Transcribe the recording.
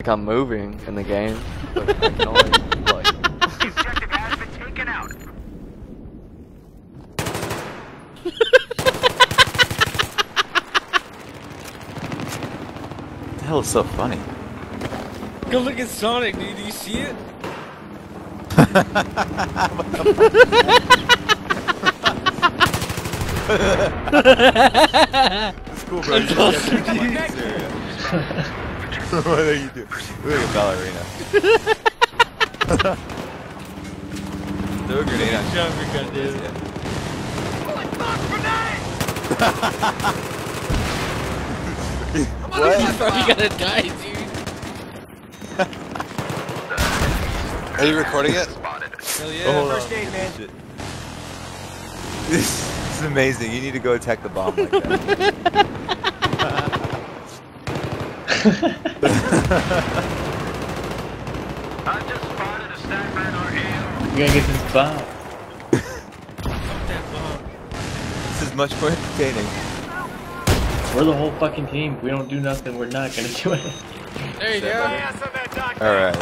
like I'm moving in the game, but I can only like. Objective has been taken out. The hell is so funny? Go look at Sonic, dude. Do you see it? It's cool, bro. You just got some fucking cereal. what are you doing? Look like a ballerina. Throw a grenade on Jump, you're gonna do it. What? He's probably gonna die, dude. Are you recording it? Hell yeah. Oh, First aid, man. Shit. This is amazing. You need to go attack the bomb like that. I just spotted a sniper in our AO. We gotta get this bomb. Bomb. this is much more entertaining. We're the whole fucking team. If we don't do nothing, we're not gonna do it. There you go. Alright.